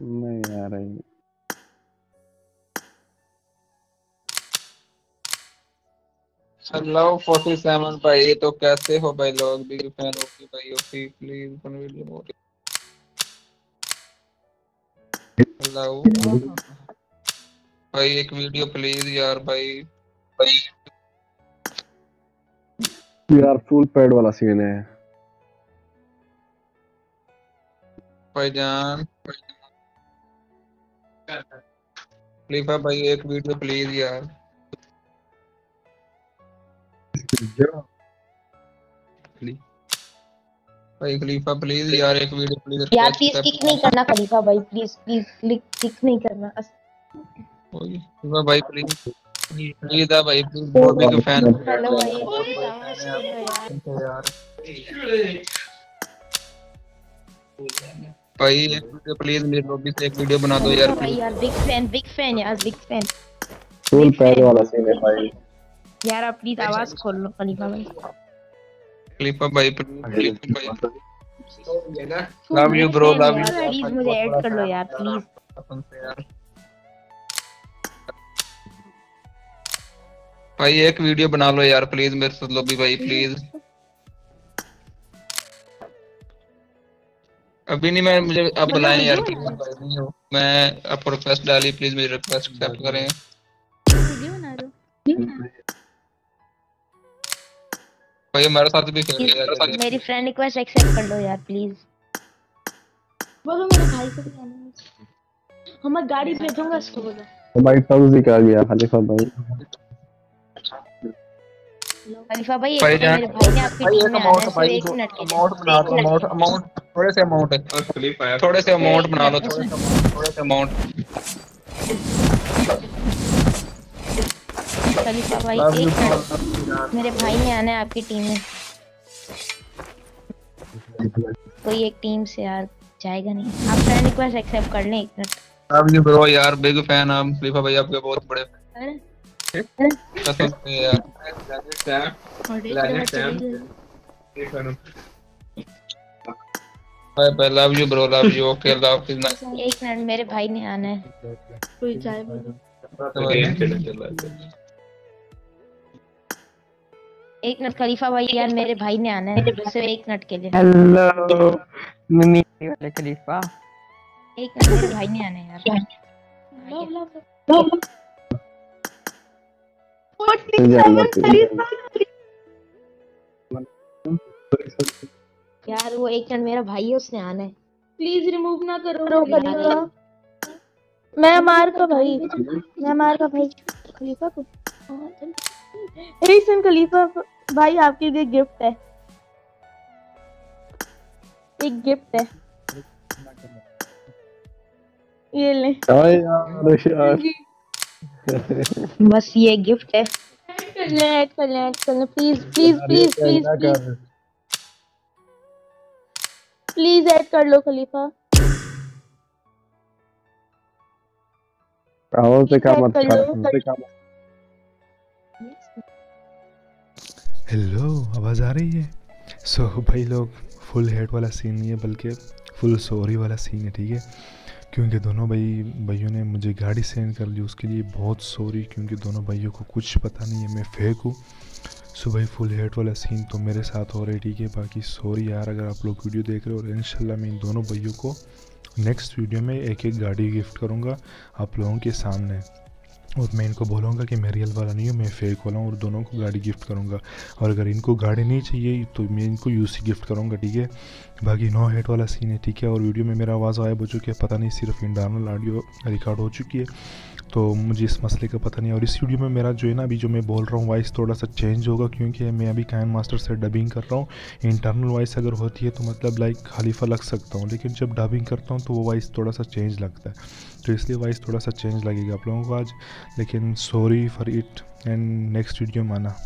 नहीं आ रही हेलो 47 भाई तो कैसे हो भाई? लोग बिग फ़ैन ओके भाई okay please one video more hello भाई एक वीडियो प्लीज़ यार भाई। भाई यार फुल पैड वाला सीन है। भाईजान खलीफा भाई एक वीडियो प्लीज़ यार। भाई खलीफा प्लीज़ यार एक वीडियो प्लीज़ यार प्लीज़ किक नहीं करना खलीफा भाई प्लीज़ प्लीज़ क्लिक किक नहीं करना। खलीफा भाई प्लीज़ प्लीज़ आ भाई प्लीज़ बहुत बिग फ़ैन हेलो भाई आवाज़ सुन लो यार। यार। भाई एक वीडियो प्लीज़ मेरे लॉबी से एक वीडियो बना दो यार भाई यार बिग फ़ैन बिग फ़ैन यार बिग फ़ैन फुल पैड वाला सीन है भाई। यार आप प्लीज़ आवाज़ खोल लो खलीफा भाई। खलीफा भाई प्लीज़ भाई। Love you bro love you please मुझे ऐड कर लो यार प्लीज़ यार भाई एक वीडियो बना लो यार प्लीज़ मेरे साथ लॉबी भाई प्लीज़ अभी नहीं मैं मुझे अब बुलाएँ यार नहीं हो। मैं आपको रिक्वेस्ट डाली प्लीज़ मेरी रिक्वेस्ट एक्सेप्ट करें। भाई हमारे साथ भी खेल यार। मेरी फ्रेंड रिक्वेस्ट एक्सेप्ट कर लो यार प्लीज़ बोलो मेरे भाई को भी आने दो। हम मैं गाड़ी भेजूँगा इसको बोलो। तो भाई तब का गया खलीफा भाई। खलीफा भाई तो मेरे भाई ने आपकी टीम में आना है सिर्फ़ एक मिनट के लिए। अमाउंट बना दो अमाउंट अमाउंट थोड़े से अमाउंट है। थोड़े से अमाउंट बना लो थोड़े से अमाउंट खलीफा भाई एक मिनट। मेरे भाई ने आना है आपकी टीम में। कोई एक टीम से यार जाएगा नहीं। आप फ्रेंड रिक्वेस्ट एक्सेप्ट कर लें एक मिनट। लव यू ब्रो यार बिग फ़ैन हम। खलीफा भाई आपके बहुत बड़े अरे कसम से यार। Bye bye love you bro love you okay love is nice एक मिनट मेरे भाई ने आना। है कोई जाए बोलो एक मिनट खलीफा भाई यार मेरे भाई ने आना। है सिर्फ़ एक मिनट के लिए। हेलो मिमी वाले खलीफा। एक मिनट मेरे भाई ने आना है यार लव लव यार वो एक मिनट मेरा भाई है उसने आना है। प्लीज़ रिमूव ना करो खलीफा मैं मार का भाई मैं मार का भाई। खलीफा को। अरे सुन खलीफा भाई आपके लिए गिफ्ट है। एक गिफ्ट है। ये ले। यार यार। बस ये गिफ्ट है। कर ले ऐड कर ले ऐड कर ले please please please please please please add कर लो खलीफा। राहुल से काम मत कर हेलो आवाज़ आ रही है? सो so, भाई लोग फुल हेड वाला सीन नहीं है बल्कि फुल सॉरी वाला सीन है ठीक है? क्योंकि दोनों भाई भाइयों ने मुझे गाड़ी सेंड कर ली उसके लिए बहुत सॉरी क्योंकि दोनों भाइयों को कुछ पता नहीं है मैं फेक हूँ। सो भाई फुल हेड वाला सीन तो मेरे साथ हो रहा है ठीक है बाकी सॉरी यार अगर आप लोग वीडियो देख रहे हो और इंशाल्लाह मैं इन दोनों भाइयों को नेक्स्ट वीडियो में एक एक गाड़ी गिफ्ट करूँगा आप लोगों के सामने। और मैं इनको बोलूँगा कि मैं रियल वाला नहीं हूँ, मैं फेक वाला हूँ और दोनों को गाड़ी गिफ्ट करूँगा। और अगर इनको गाड़ी नहीं चाहिए तो मैं इनको यूसी गिफ्ट करूँगा, ठीक है? बाकी नो हेड वाला सीन है, ठीक है? और वीडियो में मेरा आवाज़ आया हो चुकी है, पता नहीं सिर्फ़ इंटरनल ऑडियो रिकॉर्ड हो चुकी है। तो मुझे इस मसले का पता नहीं और इस वीडियो में मेरा जो है ना, अभी जो मैं बोल रहा हूँ वॉइस थोड़ा सा चेंज होगा, क्योंकि मैं अभी कैन मास्टर से डबिंग कर रहा हूँ। इंटरनल वॉइस अगर होती है तो मतलब लाइक खलीफा लग सकता हूँ, लेकिन जब डबिंग करता हूँ तो वो वॉइस थोड़ा सा चेंज लगता है। तो इसलिए वॉइस थोड़ा सा चेंज लगेगा आप लोगों को आज। लेकिन sorry for it and next video माना